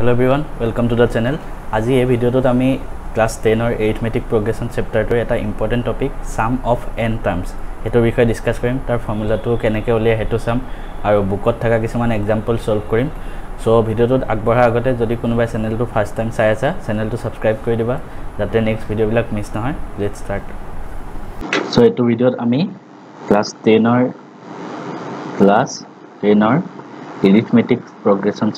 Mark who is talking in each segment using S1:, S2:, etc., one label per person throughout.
S1: Hello' everyone welcome to the channel আজি এই ভিডিঅ'টোত আমি ক্লাছ টেনৰ এইথমেটিক প্ৰগ্ৰেশ্যন চেপ্টাৰটোৰ এটা important topic sum of n terms সেইটোৰ বিষয়ে ডিছকাছ কৰিম তাৰ ফৰ্মুলাটো কেনেকৈ উলিয়াই সেইটো চাম আৰু বুকত থকা কিছুমান এক্সাম্পল ছল্ভ কৰিম। চ' ভিডিঅ'টোত আগবঢ়াৰ আগতে যদি কোনোবাই চেনেলটো ফাৰ্ষ্ট টাইম চাই আছা চেনেলটো ছাবস্ক্ৰাইব কৰি দিবা যাতে নেক্সট ভিডিঅ'বিলাক মিছ নহয়। লেট ষ্টাৰ্ট চ' এইটো ভিডিঅ'ত আমি ক্লাছ টেনৰ ক্লাছ টেনৰ এৰিথমেটিক প্ৰগ্ৰেশ্যন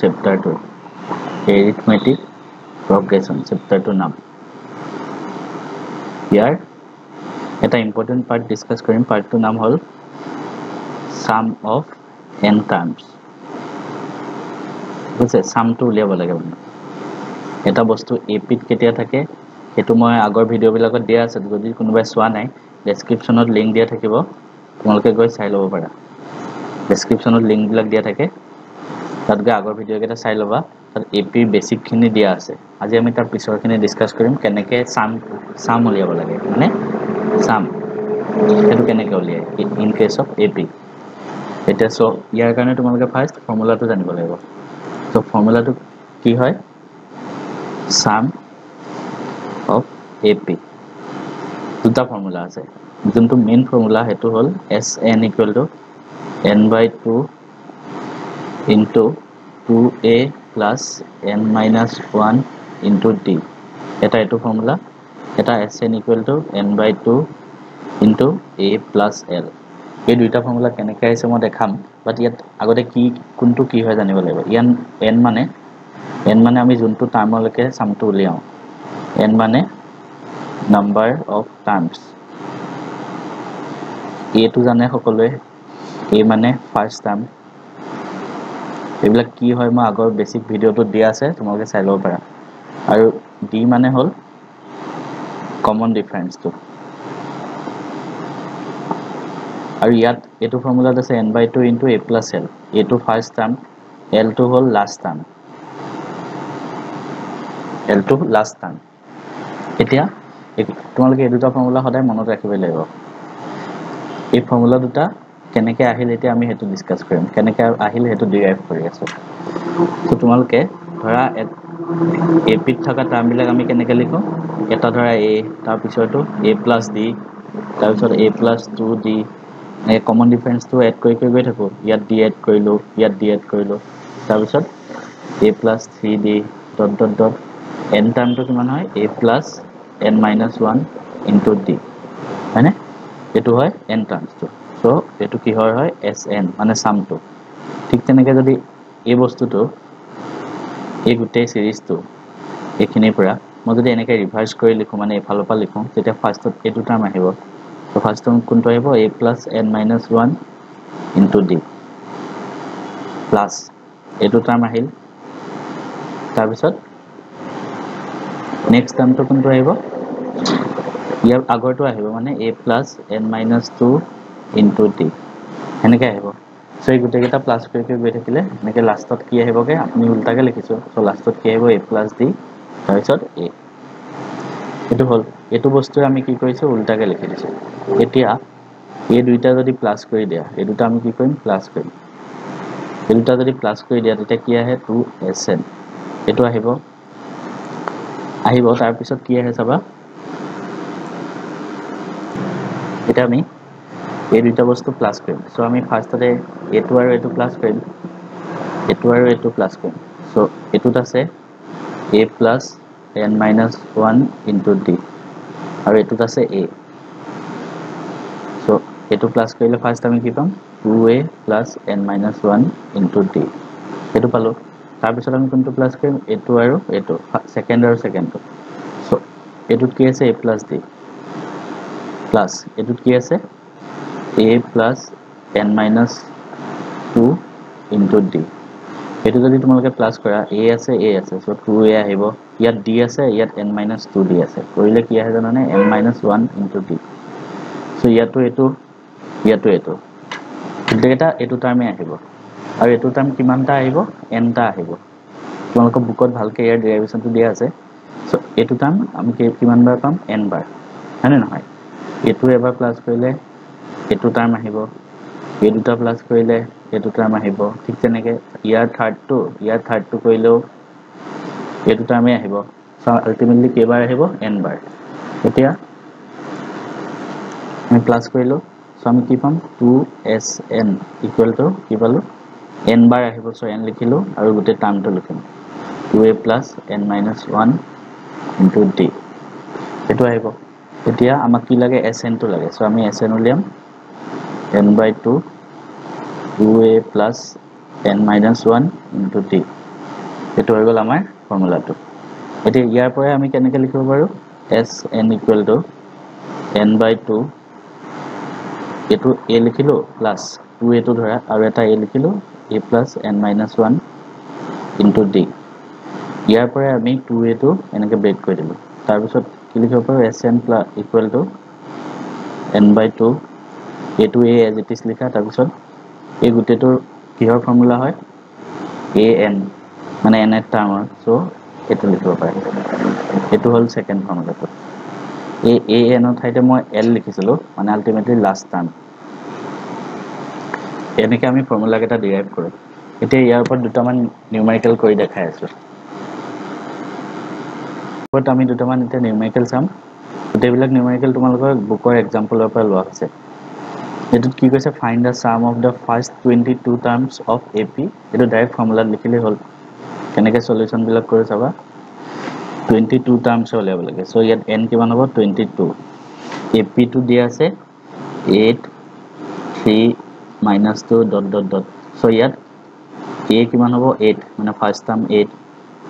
S1: চেপ্টাৰটো এৰিথমেটিক প্ৰগ্ৰেশ্যন চেপ্টাৰটোৰ নাম ইয়াৰ এটা ইম্পৰ্টেণ্ট পাৰ্ট ডিছকাছ কৰিম পাৰ্টটোৰ নাম হ'ল চাম অফ এন টাৰ্মছ ঠিক আছে চামটো উলিয়াব লাগে মানে। এটা বস্তু এ পিত কেতিয়া থাকে সেইটো মই আগৰ ভিডিঅ'বিলাকত দিয়া আছে যদি কোনোবাই চোৱা নাই ডেছক্ৰিপশ্যনত লিংক দিয়া থাকিব তোমালোকে গৈ চাই ল'ব পাৰা। ডেছক্ৰিপশ্যনত লিংকবিলাক দিয়া থাকে। তাত গৈ আগৰ ভিডিঅ'কেইটা চাই ল'বা। তাত এ পিৰ বেচিকখিনি দিয়া আছে। আজি আমি তাৰ পিছৰখিনি ডিছকাছ কৰিম কেনেকৈ চাম চাম উলিয়াব লাগে মানে চাম। সেইটো কেনেকৈ উলিয়াই in case of A P এতিয়া চ' ইয়াৰ কাৰণে তোমালোকে ফাৰ্ষ্ট ফৰ্মুলাটো জানিব লাগিব। চ' ফৰ্মুলাটো কি হয়? চাম অফ এ পি দুটা ফৰ্মুলা আছে। যোনটো মেইন ফৰ্মুলা সেইটো হ'ল S n equal to n by two into two a plus n minus one into d এটা এইটো ফৰ্মুলা এটা S n equal to n by two into a plus l এই দুইটা formula কেনেকৈ আহিছে মই দেখাম বাট ইয়াত আগতে কি কোনটো কি হয় জানিব লাগিব। ইয়াত এন মানে এন মানে আমি যোনটো টাৰ্মলৈকে চামটো উলিয়াওঁ এন মানে নাম্বাৰ অফ টাৰ্মছ এটো জানে সকলোৱে এ মানে ফাৰ্ষ্ট টাৰ্ম এইবিলাক কি হয় মই আগৰ বেছিক ভিডিঅ'টোত দিয়া আছে তোমালোকে চাই ল'ব পাৰা। আৰু ডি মানে হ'ল কমন ডিফাৰেঞ্চটো আৰু ইয়াত এইটো ফৰ্মুলাত আছে n by two into a plus l এইটো ফাৰ্ষ্ট টাৰ্ম এলটো হ'ল লাষ্ট টাৰ্ম এলটো লাষ্ট টাৰ্ম এতিয়া তোমালোকে এই দুটা ফৰ্মুলা সদায় মনত ৰাখিব লাগিব। এই ফৰ্মুলা দুটা কেনেকৈ আহিল এতিয়া আমি সেইটো ডিছকাছ কৰিম। কেনেকৈ আহিল সেইটো ডিৰাইভ কৰি আছোঁ। ত' তোমালোকে ধৰা এ পিত থকা টাৰ্মবিলাক আমি কেনেকৈ লিখোঁ? এটা ধৰা এ তাৰপিছতো এ প্লাছ ডি তাৰপিছত এ প্লাছ টু ডি এনেকৈ কমন ডিফাৰেঞ্চটো এড কৰি কৰি গৈ থাকোঁ। ইয়াত ডি এড কৰিলোঁ ইয়াত ডি এড কৰিলোঁ। তাৰপিছত a plus three d dot dot dot n টাৰ্মটো কিমান হয়? A plus n minus one into d হয়নে? এইটো হয় এন টাৰ্মছটো চ' এইটো কিহৰ হয়? এছ এন মানে চামটো ঠিক তেনেকৈ যদি এই বস্তুটো এই গোটেই চিৰিজটো এইখিনিৰ পৰা মই যদি এনেকৈ ৰিভাৰ্চ কৰি লিখোঁ মানে এইফালৰ পৰা লিখোঁ তেতিয়া ফাৰ্ষ্টত এইটো টাৰ্ম আহিব। ত' ফাৰ্ষ্ট টাৰ্ম কোনটো আহিব? A plus n minus one into d plus এইটো টাৰ্ম আহিল। তাৰপিছত নেক্সট টাৰ্মটো কোনটো আহিব? ইয়াৰ আগৰটো আহিব মানে a plus n minus two into d সেনেকৈ আহিব। চ' এই গোটেইকেইটা প্লাছ কৰি কৰি গৈ থাকিলে এনেকৈ লাষ্টত কি আহিবগৈ আপুনি উল্টাকৈ লিখিছোঁ। চ' লাষ্টত কি আহিব? এ প্লাছ ডি তাৰপিছত এ এইটো হ'ল। এইটো বস্তুৱে আমি কি কৰিছোঁ? উল্টাকৈ লিখি দিছোঁ। এতিয়া এই দুইটা যদি প্লাছ কৰি দিয়া এই দুটা আমি কি কৰিম? প্লাছ কৰিম। এই দুটা যদি প্লাছ কৰি দিয়া তেতিয়া কি আহে? টু এছ এন এইটো আহিব। আহিব তাৰপিছত কি আহে চাবা? এতিয়া আমি এই দুইটা বস্তু প্লাছ কৰিম চ' আমি ফাৰ্ষ্টতে এইটো আৰু এইটো প্লাছ কৰিম এইটো আৰু এইটো প্লাছ কৰিম চ' এইটোত আছে a plus n minus one into d আৰু এইটোত আছে এ চ' এইটো প্লাছ কৰিলে ফাৰ্ষ্ট আমি কি পাম two a plus n minus one into d সেইটো পালোঁ তাৰপিছত আমি কোনটো প্লাছ কৰিম এইটো আৰু এইটো ছেকেণ্ড আৰু ছেকেণ্ডটো চ' এইটোত কি আছে এ প্লাছ ডি প্লাছ এইটোত কি আছে a plus n minus two into d এইটো যদি তোমালোকে প্লাছ কৰা এ আছে এ আছে চ' টু এ আহিব। ইয়াত ডি আছে ইয়াত এন মাইনাছ টু ডি আছে। কৰিলে কি আহে জানানে? N minus one into d so' ইয়াতো এইটো ইয়াতো এইটো। গোটেইকেইটা এইটো টাৰ্মেই আহিব। আৰু এইটো টাৰ্ম কিমানটা আহিব? এনটা আহিব। তোমালোকৰ বুকত ভালকৈ ইয়াৰ ডেৰিভেশ্যনটো দিয়া আছে। চ' এইটো টাৰ্ম আমি কিমান বাৰ পাম? এন বাৰ। হয়নে নহয়? এইটো এবাৰ প্লাছ কৰিলে এইটো টাৰ্ম আহিব। এই দুটা প্লাছ কৰিলে এইটো টাৰ্ম আহিব। ঠিক তেনেকৈ ইয়াৰ থাৰ্ডটো ইয়াৰ থাৰ্ডটো কৰিলেও এইটো টাৰ্মেই আহিব। চ' আল্টিমেটলি কেইবাৰ আহিব? এন বাৰ। এতিয়া আমি প্লাছ কৰিলোঁ। চ' আমি কি পাম? Two S n equal to কি পালোঁ? এন বাৰ আহিব। চ' এন লিখিলোঁ আৰু গোটেই টাৰ্মটো লিখিম। মাইনাছ ওৱান ইনটু ডি সেইটো আহিব। এতিয়া আমাক কি লাগে? এছ এনটো লাগে। চ' আমি এছ এন উলিয়াম। By two two a plus n minus one into d এইটো হৈ গ'ল আমাৰ ফৰ্মুলাটো এতিয়া ইয়াৰ পৰাই আমি কেনেকৈ লিখিব পাৰোঁ? S N equal to N by two এইটো এ লিখিলোঁ প্লাছ টু এটো ধৰা আৰু এটা এ লিখিলোঁ a plus n minus one into d ইয়াৰ পৰাই আমি টু এটো এনেকৈ ব্ৰেক কৰি দিলোঁ। তাৰপিছত কি লিখিব পাৰোঁ? S n plus equal to n by two is লিখা তাৰপিছত এই গোটেইটোৰ কিহৰ ফৰ্মুলা হয়? এ এন মানে এন এড টাৰ্মৰ চ' এইটো লিখিব পাৰে। এইটো হ'ল ছেকেণ্ড ফৰ্মুলাটো এই এ এনৰ ঠাইতে মই এল লিখিছিলোঁ মানে আল্টিমেটলি লাষ্ট টাৰ্ম এনেকৈ আমি ফৰ্মুলাকেইটা ডিৰাইভ কৰোঁ। এতিয়া ইয়াৰ ওপৰত দুটামান নিউমাৰিকেল কৰি দেখাই আছোঁ। ওপৰত আমি দুটামান এতিয়া নিউমাৰিকেল চাম। গোটেইবিলাক নিউমাৰিকেল তোমালোকৰ বুকৰ এক্সাম্পলৰ পৰা লোৱা হৈছে। এইটোত কি কৈছে? Find the sum of the first twenty two terms of A P এইটো ডাইৰেক্ট ফৰ্মুলাত লিখিলেই হ'ল। কেনেকৈ চলিউশ্যনবিলাক কৰি চাবা? টুৱেণ্টি টু টাৰ্মছ উলিয়াব লাগে। চ' ইয়াত এন কিমান হ'ব? টুৱেণ্টি টু এ পিটো দিয়া আছে eight three minus two dot dot dot so' ইয়াত এ কিমান হ'ব? এইট মানে first term eight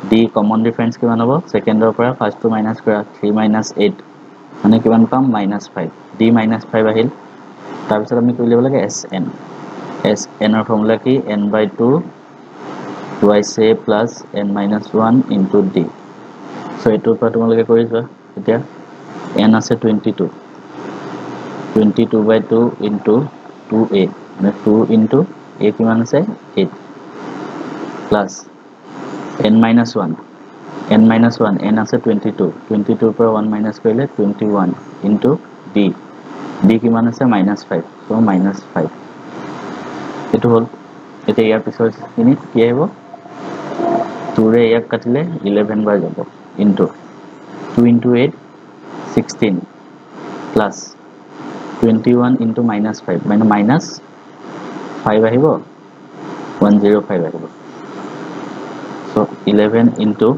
S1: d common difference কিমান হ'ব? ছেকেণ্ডৰ পৰা ফাৰ্ষ্টটো মাইনাছ কৰা। থ্ৰী মাইনাছ এইট মানে কিমান পাম? Minus five d minus five আহিল। তাৰপিছত আমি কৰি ল'ব লাগে? এছ এন এছ এনৰ ফৰ্মুলা কি? N by two twice a plus n minus one into d so' এইটোৰ পৰা তোমালোকে কৰি যোৱা। এতিয়া এন আছে twenty two twenty two by two into two a মানে টু ইনটু এ কিমান আছে? Eight plus n minus one n minus one n আছে টুৱেণ্টি টু টুৱেণ্টি টুৰ পৰা ওৱান মাইনাছ কৰিলে twenty one into d d কিমান আছে? Minus five so' minus five এইটো হ'ল। এতিয়া ইয়াৰ পিছৰখিনিত কি আহিব? টুৰে ইয়াক কাটিলে ইলেভেন বাৰ যাব। Into two into eight sixteen plus twenty one into minus five মানে মাইনাছ ফাইভ আহিব। ওৱান জিৰ' ফাইভ আহিব। চ' ইলেভেন ইনটু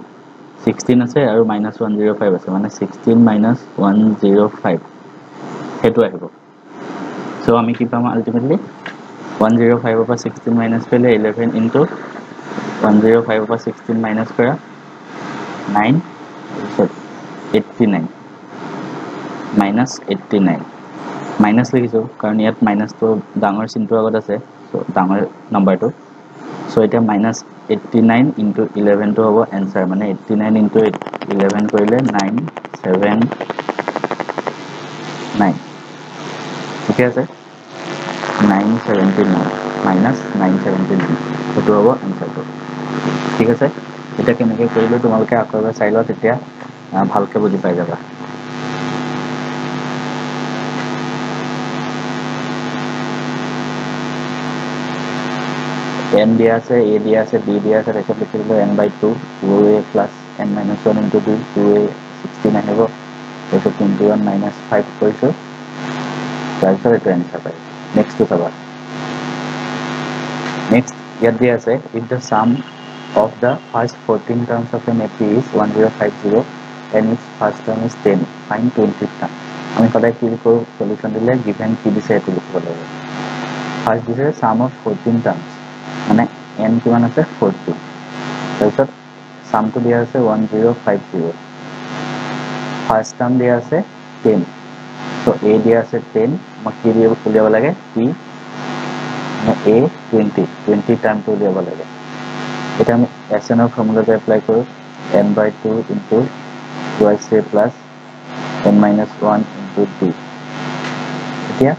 S1: ছিক্সটিন আছে আৰু মাইনাছ ওৱান জিৰ' ফাইভ আছে। মানে sixteen minus one zero' five সেইটো আহিব। চ' আমি কি পাম আল্টিমেটলি ওৱান জিৰ' ফাইভৰ পৰা ছিক্সটিন মাইনাছ কৰিলে ইলেভেন ইনটু ওৱান জিৰ' ফাইভৰ পৰা ছিক্সটিন মাইনাছ কৰা nine eighty nine minus eighty nine minus লিখিছোঁ কাৰণ ইয়াত মাইনাছটো ডাঙৰ চিনটোৰ আগত আছে চ' ডাঙৰ নাম্বাৰটো চ' এতিয়া মাইনাছ এইট্টি নাইন ইনটু ইলেভেনটো হ'ব এনচাৰ মানে এইট্টি নাইন ইনটু ইলেভেন কৰিলে নাইন ছেভেন নাইন ঠিকে আছে nine seventy nine minus nine seventy nine সেইটো হ'ব এনচাৰটো ঠিক আছে এতিয়া কেনেকৈ কৰিলোঁ তোমালোকে আকৌ এবাৰ চাই লোৱা তেতিয়া ভালকৈ বুজি পাই যাবা এন দিয়া আছে এ দিয়া আছে বি দিয়া আছে তাৰপিছত লিখি দিলোঁ n by two two a plus n minus one into d two a sixteen আহিব তাৰপিছত টুৱেণ্টি ওৱান মাইনাছ ফাইভ কৰিছোঁ তাৰপিছত এইটো এনচাৰ পাই নেক্সটটো চাবা নেক্সট ইয়াত দিয়া আছে if the sum of the first fourteen terms of an AP is one zero' five zero' and is first term is ten find twenty term আমি সদায় কি লিখোঁ চলিউশ্যন দিলে গিভেন কি দিছে সেইটো লিখিব লাগিব ফাৰ্ষ্ট দিছে চাম অফ ফৰ্টিন টাৰ্মছ মানে এন কিমান আছে ফৰ্টিন তাৰপিছত চামটো দিয়া আছে one zero' five zero' first term দিয়া আছে টেন চ' এ দিয়া আছে টেন আমাক কি দিয়ে উলিয়াব লাগে পি এ টুৱেণ্টি টুৱেণ্টি টাৰ্মটো উলিয়াব লাগে এতিয়া আমি এছ এনৰ ফৰ্মুলাটো এপ্লাই কৰোঁ n by two into y c plus n minus one into two এতিয়া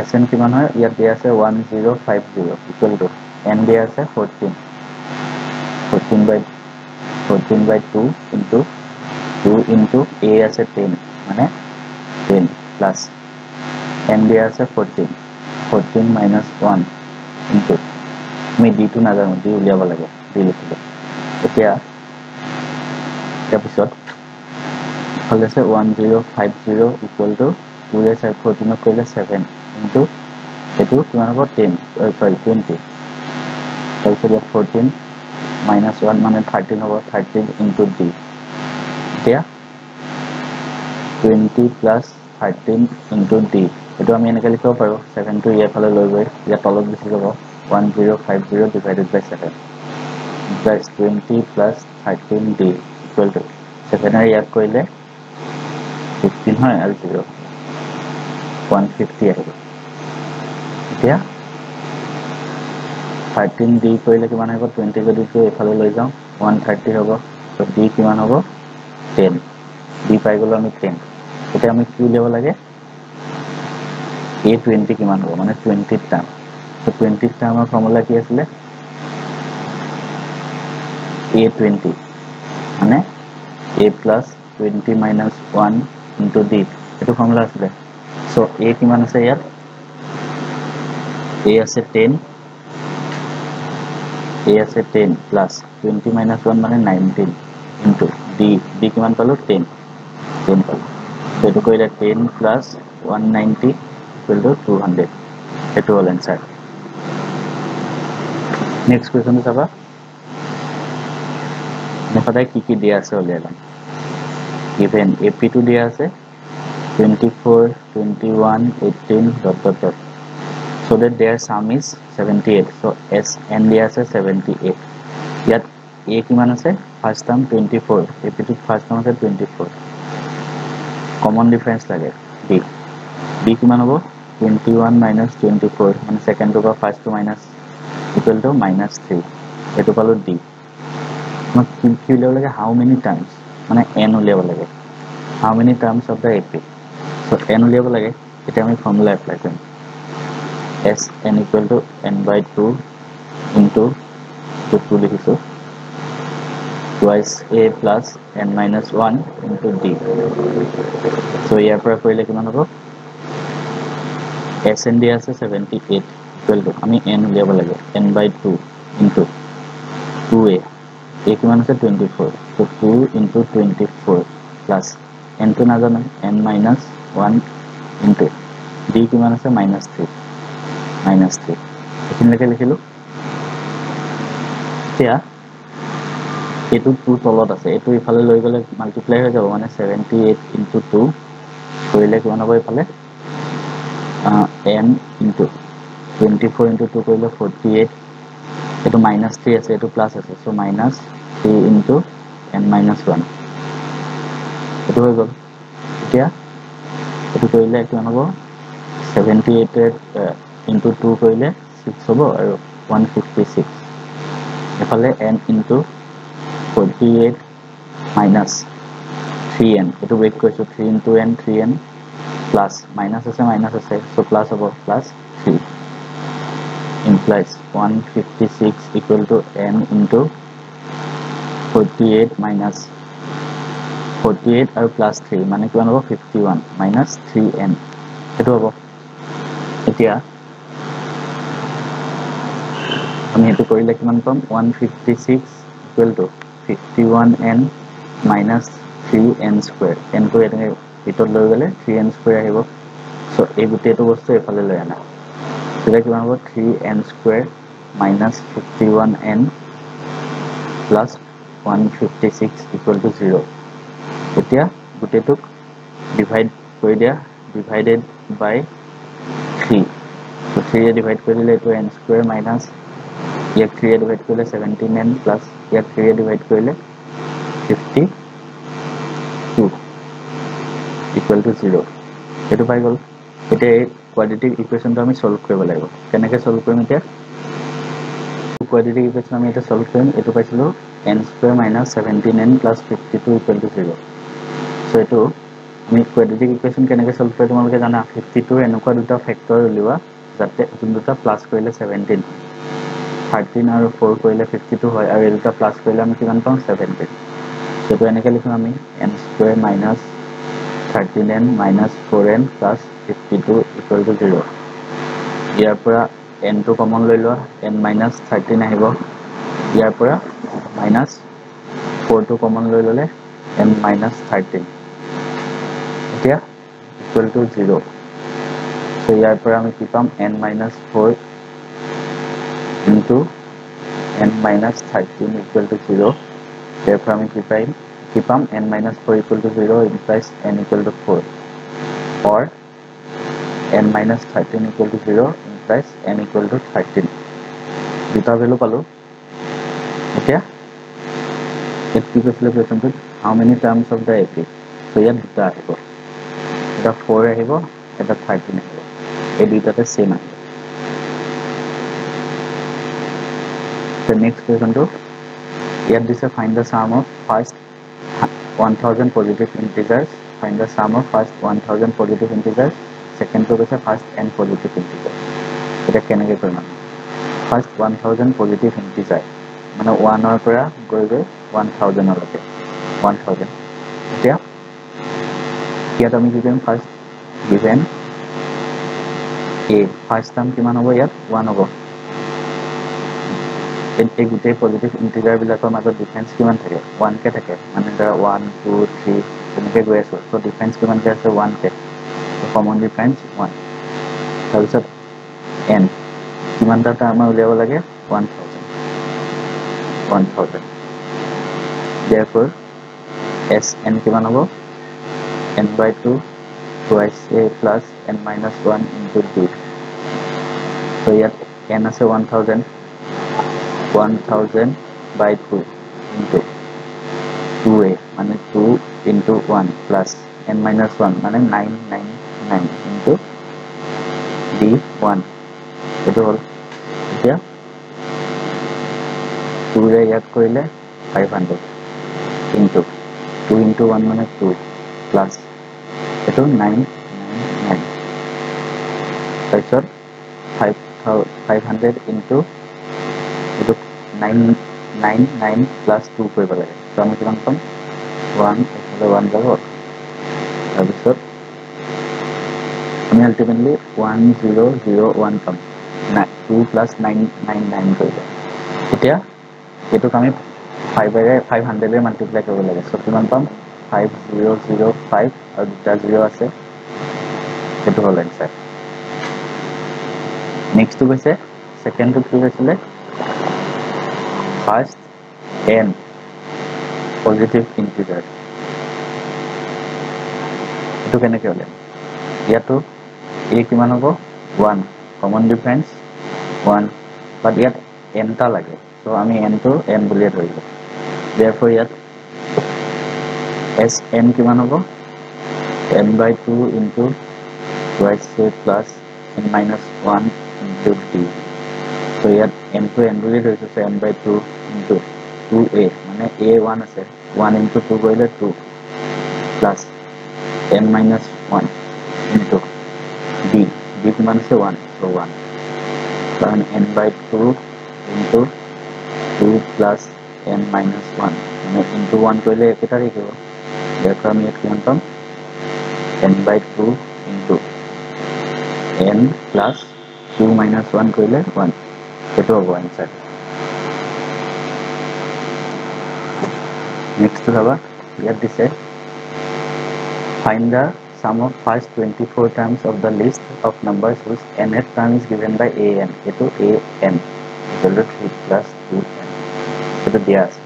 S1: এছ এন কিমান হয় ইয়াত দিয়া আছে one zero' five zero' equal to n দিয়া আছে fourteen fourteen by fourteen by two into two into a আছে ten মানে টেন প্লাছ এন দিয়া আছে fourteen fourteen minus one into আমি ডিটো নাজানো ডি উলিয়াব লাগে ডি লিখিলোঁ এতিয়া তাৰপিছত ইফালে আছে one zero' five zero' equal to টুৰে চাই ফৰ্টিনক কৰিলে ছেভেন ইনটু সেইটো কিমান হ'ব টেন চৰি টুৱেণ্টি তাৰপিছত ইয়াত ফৰ্টিন মাইনাছ ওৱান মানে থাৰ্টিন হ'ব থাৰ্টিন ইনটু ডি এতিয়া টুৱেণ্টি প্লাছ থাৰ্টিন ডি এইটো আমি এনেকৈ লিখিব পাৰোঁ ছেভেনটো ইয়াৰফালে লৈ গৈ ইয়াত তলত গুচি যাব one zero' five zero' divided by seven plus twenty plus thirteen d equal to ছেভেনেৰে ইয়াত কৰিলে ফিফটিন হয় আৰু জিৰ' ওৱান ফিফটি আহিব এতিয়া থাৰ্টিন ডি কৰিলে কিমান আহিব টুৱেণ্টি যদি এইফালে লৈ যাওঁ ওৱান থাৰ্টি হ'ব ত' ডি কিমান হ'ব টেন ডি পাই গ'লোঁ আমি টেন এতিয়া আমি কি উলিয়াব লাগে? এ টুৱেণ্টি কিমান হ'ব? মানে টুৱেণ্টিত টাৰ্ম ত' টুৱেণ্টিত টাৰ্মৰ ফৰ্মুলা কি আছিলে? এ টুৱেণ্টি মানে a plus twenty minus one into d এইটো ফৰ্মুলা আছিলে। চ' এ কিমান আছে ইয়াত? এ আছে টেন এ আছে ten plus twenty minus one মানে নাইনটিন ইনটু ডি ডি কিমান পালোঁ? টেন টেন পালোঁ। টু টু কি দিয়া আছে উলিয়াই ল'ম ইভেন এ পিটো দিয়া আছে twenty four twenty one eighteen dot dot dot so' that their sum is seventy eight so' S N দিয়া আছে ছেভেণ্টি এইট ইয়াত এ কিমান আছে ফাৰ্ষ্ট টাৰ্ম ফ'ৰ আছে টুৱেণ্টি ফ'ৰ কমন ডিফাৰেঞ্চ লাগে। বি বি কিমান হ'ব? Twenty one minus twenty four মানে ছেকেণ্ডটোৰ পৰা ফাৰ্ষ্টটো minus equal to minus three এইটো পালোঁ ডি আমাক কি কি উলিয়াব লাগে? হাউ মেনি টাৰ্মছ মানে এন উলিয়াব লাগে। How many terms of the A P so' N উলিয়াব লাগে। তেতিয়া আমি ফৰ্মুলা এপ্লাই কৰিম। S N equal to N by two into two two লিখিছোঁ। ওৱান ইনটু ডি চ' ইয়াৰ পৰা কৰিলে কিমান হ'ব এছ এন দিয়া আছে ছেভেণ্টি এইট ইকুৱেল টু আমি এন উলিয়াব লাগে N by two into two A A কিমান আছে টুৱেণ্টি ফ'ৰ ত' two into twenty four plus এনটো নাজানো n minus one into D কিমান আছে মাইনাছ থ্ৰী মাইনাছ থ্ৰী এইখিনিলৈকে লিখিলোঁ এতিয়া এইটো টু তলত আছে। এইটো ইফালে লৈ গ'লে মাল্টিপ্লাই হৈ যাব মানে ছেভেণ্টি এইট ইনটু টু কৰিলে কিমান হ'ব এইফালে? N into twenty four into two কৰিলে ফৰ্টি এইট এইটো মাইনাছ থ্ৰী আছে এইটো প্লাছ আছে। So' minus three into n minus one এইটো হৈ গ'ল। এতিয়া এইটো কৰিলে কিমান হ'ব? ছেভেণ্টি এইটে ইনটু টু কৰিলে ছিক্স হ'ব আৰু ওৱান ফিফটি ছিক্স এফালে n into eight minus three N এইটো ৱেইট কৰিছোঁ three into N three N plus minus আছে মাইনাছ আছে চ' প্লাছ হ'ব fifty six equal to N into forty eight minus forty eight আৰু plus three মানে কিমান হ'ব fifty one minus three N সেইটো হ'ব। এতিয়া আমি সেইটো কৰিলে কিমান পাম? One fifty six equal two fifty one n minus three N square এনটো এনেকৈ ভিতৰত লৈ গ'লে থ্ৰী এন স্কুৱেৰ আহিব। চ' এই গোটেইটো বস্তু এইফালে লৈ আনা। তেতিয়া কিমান হ'ব? Three N square minus fifty one N plus one fifty six equal to zero' এতিয়া গোটেইটোক ডিভাইড কৰি দিয়া। ডিভাইডেড বাই থ্ৰী থ্ৰীয়ে ডিভাইড কৰি দিলে এইটো এন স্কুৱেৰ মাইনাছ ইয়াক থ্ৰীয়ে ডিভাইড কৰিলে ছেভেণ্টিন এন প্লাছ ইয়াক থ্ৰীয়ে ডিভাইড কৰিলে fifty two equal to zero' সেইটো পাই গ'ল এতিয়া এই কোৱাড্ৰেটিক ইকুৱেশ্যনটো আমি চল্ভ কৰিব লাগিব কেনেকৈ চল্ভ কৰিম এতিয়া কোৱাড্ৰেটিক ইকুৱেশ্যন আমি এতিয়া চল্ভ কৰিম এইটো পাইছিলোঁ n square minus seventeen n plus fifty two equal to zero' so' এইটো আমি কোৱাড্ৰেটিক ইকুৱেশ্যন কেনেকৈ চল্ভ কৰে তোমালোকে জানা ফিফটি টুৰ এনেকুৱা দুটা ফেক্টৰ উলিওৱা যাতে যোন দুটা প্লাছ কৰিলে ছেভেণ্টিন থাৰ্টিন আৰু ফ'ৰ কৰিলে ফিফটি টু হয় আৰু এই দুটা প্লাছ কৰিলে আমি কিমান পাওঁ ছেভেণ্টিন সেইটো এনেকৈ লিখোঁ আমি n square minus thirteen n minus four n plus fifty two equal to zero' ইয়াৰ পৰা এনটো কমন লৈ লোৱা এন মাইনাছ থাৰ্টিন আহিব। ইয়াৰ পৰা মাইনাছ ফ'ৰটো কমন লৈ ল'লে এন মাইনাছ থাৰ্টিন এতিয়া ইকুৱেল টু জিৰ' ইয়াৰ পৰা আমি কি পাম? N minus four into n minus thirteen equal to zero' ইয়াৰ পৰা আমি কি পাৰিম কি পাম? N minus four equal to zero' implies n equal to four or n minus thirteen equal to zero' implies n equal to thirteen দুটা value পালোঁ। এতিয়া ইয়াত কি কৈছিলে কুৱেশ্যনটোত how many terms of the AP so' ইয়াত দুটা আহিব। এটা ফ'ৰ আহিব এটা থাৰ্টিন আহিব। এই দুইটাতে ছেম আহিব। এতিয়া কেনেকৈ কৰিম আমি? First one thousand positive integer মানে ওৱানৰ পৰা গৈ গৈ ওৱান থাউজেণ্ডলৈকে ওৱান থাউজেণ্ড এতিয়া ইয়াত আমি কি কৰিম? First given a first term কিমান হ'ব? ইয়াত ওৱান হ'ব। এই গোটেই পজিটিভ ইণ্টিজাৰবিলাকৰ মাজত ডিফাৰেঞ্চ কিমান থাকে ওৱানকৈ থাকে মানে ধৰা ওৱান টু থ্ৰী তেনেকৈ গৈ আছোঁ চ' ডিফাৰেঞ্চ কিমানকৈ আছে ওৱানকৈ কমন ডিফাৰেঞ্চ ওৱান তাৰপিছত এন কিমানটা টাৰ্ম উলিয়াব লাগে one thousand one thousand therefore s n কিমান হ'ব n by 2 twice a plus n minus 1 into d so ইয়াত n আছে 1000 1000 by 2 into 2a মানে 2 into 1 plus n minus 1 মানে 999 into d 1 এইটো হ'ল এতিয়া 2 ৰে ইয়াত কৰিলে 500 into 2 into 1 মানে 2 plus এইটো 999 তাৰপিছত 500 into এইটো 999 plus 2 কৰিব লাগে তো আমি কিমান পাম 1 এইফালে 1 যাব তাৰপিছত আমি আল্টিমেটলি 1001 পাম 2 প্লাছ 999 কৰিব এতিয়া এইটোক আমি ফাইভেৰে ফাইভ হাণ্ড্ৰেডেৰে মাল্টিপ্লাই কৰিব লাগে চ' কিমান পাম ফাইভ জিৰ' জিৰ' ফাইভ আৰু দুটা জিৰ' আছে সেইটো হ'ল এনচাৰ নেক্সটটো কৈছে ছেকেণ্ডটোত কি কৈছিলে ফাৰ্ষ্ট এন পজিটিভ ইণ্টিজাৰ এইটো কেনেকৈ হ'লে? ইয়াতো এ কিমান হ'ব? One common difference one but ইয়াত এনটা লাগে। চ' আমি এনটো এন বুলিয়ে ধৰিলোঁ therefore ইয়াত এছ এন কিমান হ'ব? N by two into twice A plus N minus one into D so' ইয়াত এনটো এন বুলি ধৰিছোঁ so' N by two two A মানে এ ওৱান আছে। ওৱান ইণ্টু টু কৰিলে two plus N minus one into D D কিমান আছে one so one কাৰণ N by two into two plus N minus one মানে into one কৰিলে একেটা ইয়াৰ পৰা আমি ইয়াত কিমান পাম N by two into N plus two minus one কৰিলে ওৱান সেইটো হ'ব এনচাৰ নেক্সটটো চাবা ইয়াত দিছে। Find the sum of first 24 terms of the list of numbers whose nth term is given by a n. এইটো a n. Equal to 3 plus 2 n. এইটো দিয়া আছে।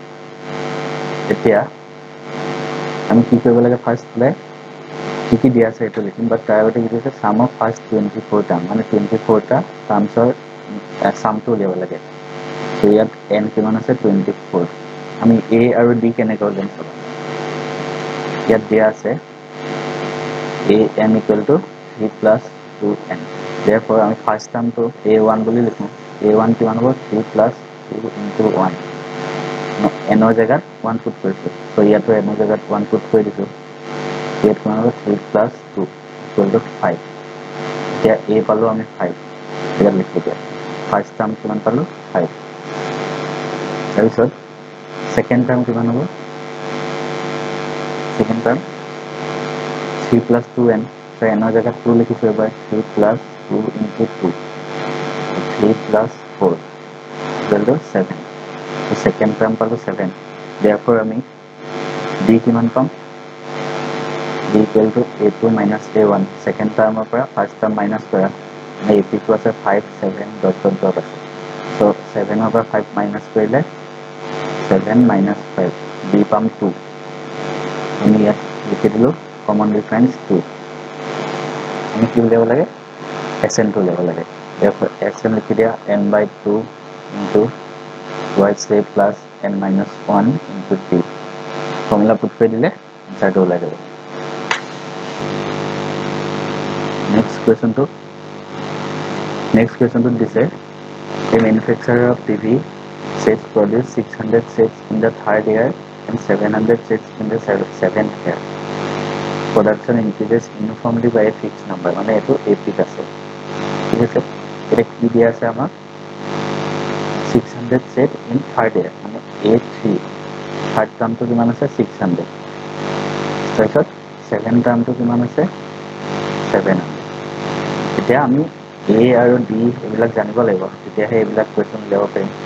S1: এতিয়া আমি কি কৰিব লাগে কি কি দিয়া আছে সেইটো লিখিম বাট তাৰ আগতে কি কৈছে sum of first twenty four term মানে টুৱেণ্টি ফ'ৰটা টাৰ্মছৰ চামটো উলিয়াব লাগে। ত' ইয়াত এন কিমান আছে? টুৱেণ্টি ফ'ৰ আমি এ আৰু ডি কেনেকৈ উলিয়াম চাব ইয়াত দিয়া আছে a n equal to three plus two n ইয়াৰ আমি ফাৰ্ষ্ট টাৰ্মটো এ ওৱান বুলি লিখোঁ। এ ওৱান কিমান হ'ব three plus two into one এনৰ জেগাত ওৱান ফুট কৰিছোঁ। ত' ইয়াতো এনৰ জেগাত ওৱান ফুট কৰি দিছোঁ। ইয়াত কিমান হ'ব three plus two equal to five এতিয়া এ পালোঁ আমি ফাইভ ইয়াত লিখি দিয়া ফাৰ্ষ্ট টাৰ্ম কিমান পালোঁ? ফাইভ তাৰপিছত ছেকেণ্ড টাৰ্ম কিমান হ'ব? Second term three plus two n ত' এনৰ জেগাত টু লিখিছোঁ এবাৰ three plus two into two three plus four equal to seven second term পালোঁ দেয়াৰ ফৰ আমি ডি কিমান পাম? D equal to a two minus a one second টাৰ্মৰ পৰা first term minus কৰা মানে এ পিটো আছে five seven dot dot dot আছে চ' ছেভেনৰ পৰা ফাইভ মাইনাছ কৰিলে ছেভেন মাইনাছ ফাইভ ডি পাম টু আমি ইয়াত লিখি দিলোঁ কমন ডিফাৰেঞ্চ টু আমি কি উলিয়াব লাগে এছ এনটো উলিয়াব লাগে এছ এন লিখি দিয়া by two into y c plus n minus one into t formula put কৰি দিলে এনচাৰটো ওলাই যাব নেক্সট কুৱেশ্যনটো নেক্সট কুৱেশ্যনটোত দিছে এই manufacturer of TV sets produce 600 sets in the third year and 700 sets in the seventh year. Production increases uniformly by a fixed number. মানে এইটো epic আছে। ঠিক আছে? এটা কি দিয়া আছে আমাক six hundred set in third year মানে এ থ্ৰী থাৰ্ড টাৰ্মটো কিমান আছে? ছিক্স হাণ্ড্ৰেড তাৰপিছত ছেকেণ্ড টাৰ্মটো কিমান আছে? ছেভেন হাণ্ড্ৰেড এতিয়া আমি এ আৰু ডি এইবিলাক জানিব লাগিব। তেতিয়াহে এইবিলাক কুৱেশ্যন উলিয়াব পাৰিম। চ'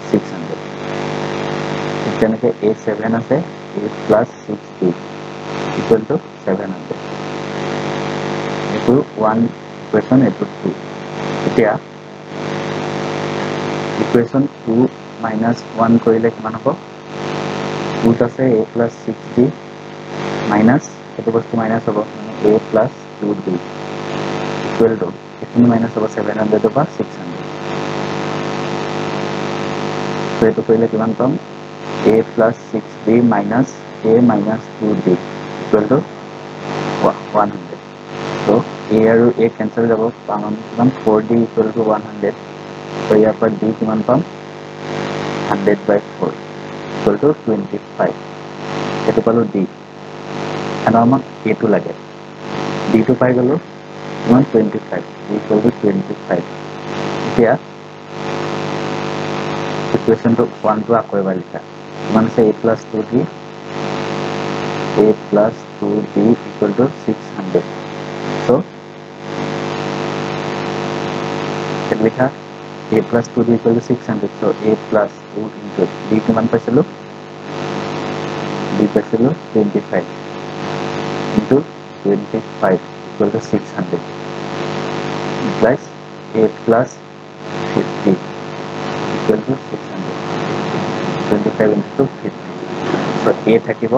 S1: তেনেকৈ এ ছেভেন আছে A plus six D equal to seven hundred এইটো ওৱান ইকুৱেশ্যন এইটো টু এতিয়া ইকুৱেশ্যন টু মাইনাছ ওৱান কৰিলে কিমান হ'ব টুত আছে a plus six d minus সেইটো বস্তু মাইনাছ হ'ব মানে a plus two d equal to এইখিনি মাইনাছ হ'ব ছেভেন হাণ্ড্ৰেডৰ পৰা ছিক্স হাণ্ড্ৰেড ত' এইটো কৰিলে কিমান পাম d equal to one hundred ত' এ আৰু এ কেঞ্চেল যাব পাম আমি কিমান four D equal to one hundred ত' ইয়াৰ পৰা ডি কিমান পাম hundred by four equal to twenty five সেইটো পালোঁ ডি আৰু আমাক এটো লাগে ডিটো পাই গ'লোঁ কিমান twenty five d equal to twenty five এতিয়া ইকুৱেশ্যনটো ওৱানটো আকৌ এবাৰ লিখা কিমান আছে a plus two d a plus two d equal to six hundred so' লিখা a plus two d equal to six hundred so' a plus two into d কিমান পাইছিলোঁ ডি পাইছিলোঁ twenty five into twenty five equal to six hundred implies a plus 50 equal to 600 25 into 50 so a থাকিব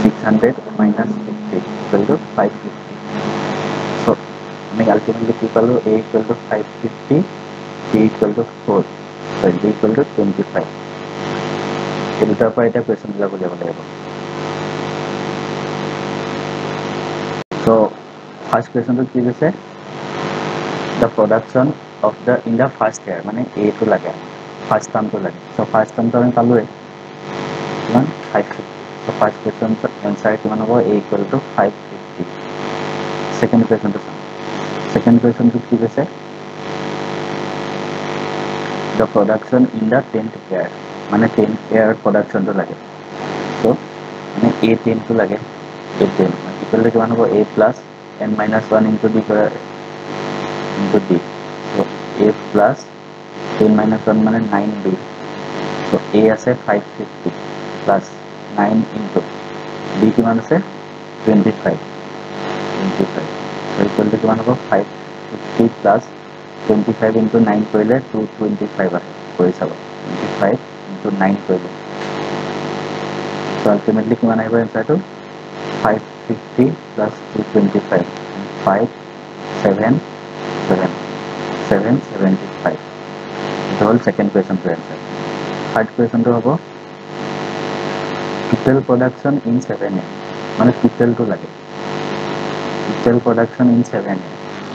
S1: 600 minus 50 equal to 550 so আমি ultimately কি পালো a equal to 550 b equal to 4 so b equal to 25 এই দুটাৰ পৰা এতিয়া question বিলাক উলিয়াব লাগিব so ফাৰ্ষ্ট কুৱেশ্যনটো কি কৈছে the production of the in the first year মানে এইটো লাগে ফাৰ্ষ্ট টাৰ্মটো লাগে। চ' ফাৰ্ষ্ট টাৰ্মটো আমি পালোঁৱে কিমান? ফাইভ ফিফটি চ' ফাৰ্ষ্ট কুৱেশ্যনটোত এনচাৰ কিমান হ'ব? A equal to five fifty second কুৱেশ্যনটো চাওঁ ছেকেণ্ড কুৱেশ্যনটোত কি কৈছে? The production in the tenth year মানে টেন্থ ইয়াৰ প্ৰডাকশ্যনটো লাগে। চ' মানে এ টেনটো লাগে। এ টেন ইকুৱেল টু কিমান হ'ব? A plus n minus one into d কৰা into d. So a plus 10 minus 1 মানে 9b. So a আছে 550 plus 9 into b কিমান আছে 25. 25. So equal to কিমান হ'ব 550 plus 25 into 9 কৰিলে 225 আছে কৰি চাব 25 into 9 কৰিলে so ultimately কিমান আহিব এনচাৰটো 550 plus 225 5 7 seven seven seventy five the whole second এইটো হ'ল ছেকেণ্ড কুৱেশ্যনটোৰ এনচাৰ থাৰ্ড কুৱেশ্যনটো হ'ব total production in seven a মানে টোটেলটো লাগে total production in seven a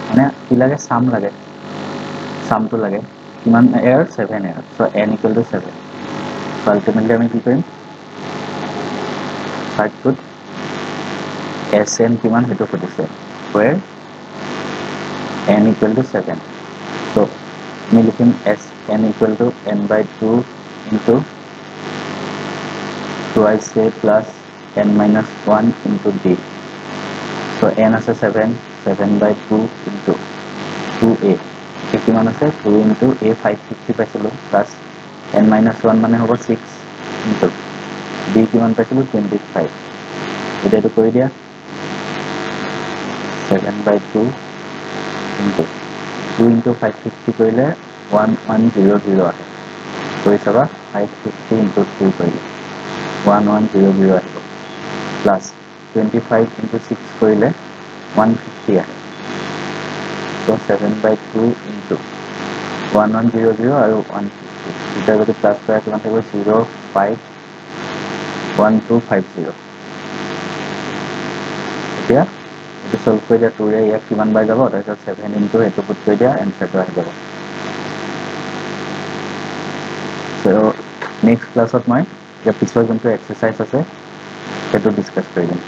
S1: মানে কি লাগে চাম লাগে চামটো লাগে কিমান where seven where so' n equal to seven so' ultimately আমি কি কৰিম? থাৰ্ডটোত এছ এন কিমান সেইটো সুধিছে। Where n equal to seven so' আমি লিখিম as n by two into twice a plus n minus one into D to N আছে seven seven by two into two A কিমান আছে two into A five fifty পাইছিলোঁ plus N minus one মানে হ'ব six into D কিমান পাইছিলোঁ twenty five এতিয়া এইটো কৰি দিয়া? Seven by two into two into five fifty কৰিলে ওৱান ওৱান জিৰ' জিৰ' আহে কৰি চাবা ফাইভ ফিফটি ইনটু টু কৰিলে ওৱান ওৱান জিৰ' জিৰ' আহিব plus twenty five into six কৰিলে ওৱান ফিফটি আহে ত' seven by two into one one zero' zero' আৰু one fifty এতিয়া যদি প্লাছ কৰা কিমান থাকিব zero' five one two five zero' এতিয়া এইটো চল্ভ কৰি দিয়া টুৰে ইয়াক কিমান বাৰ যাব তাৰপিছত ছেভেন ইনটু সেইটো পুট কৰি দিয়া এনচাৰটো আহি যাব ত' নেক্সট ক্লাছত মই এতিয়া পিছৰ যোনটো এক্সাৰচাইজ আছে সেইটো ডিছকাছ কৰি দিম।